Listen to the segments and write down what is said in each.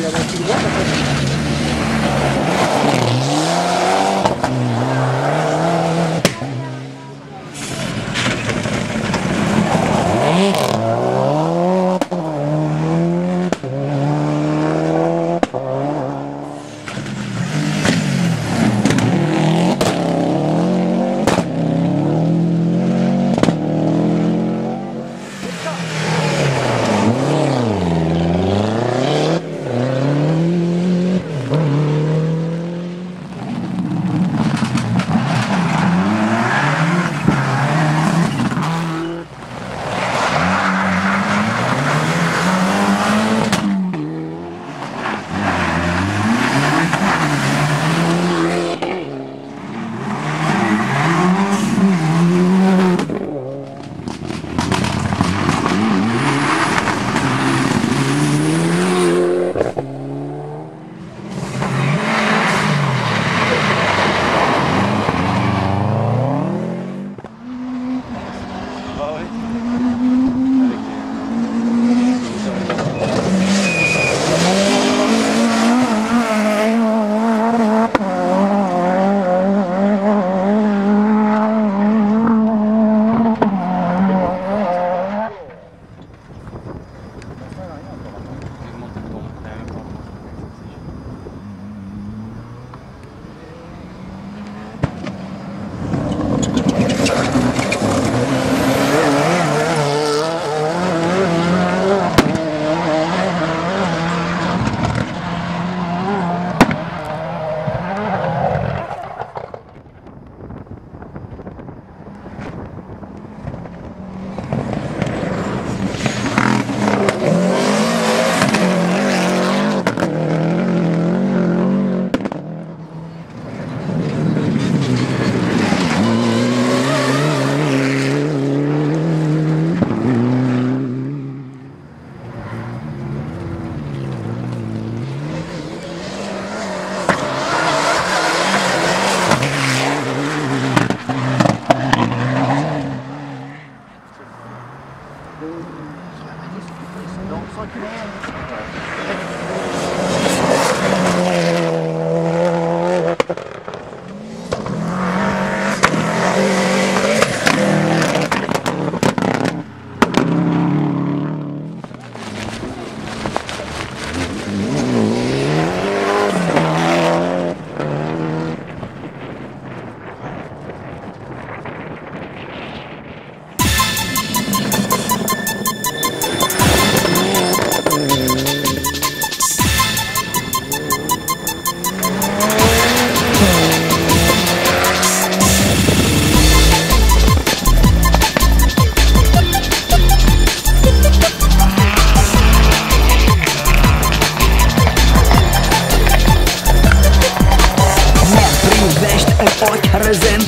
Я вам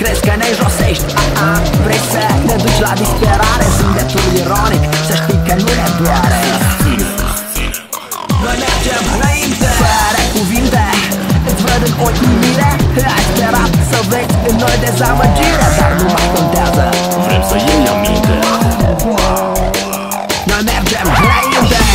crezi că ne josești. Uh-uh. Vrei să ne duci la disperare? Zâmbetul ironic, să știi că nu ne doare. Noi mergem înainte Fără cuvinte. Îți văd în ochii mine Ai sperat să vezi în noi dezamăgire Dar nu mai contează. Vrem să iei aminte. Noi mergem înainte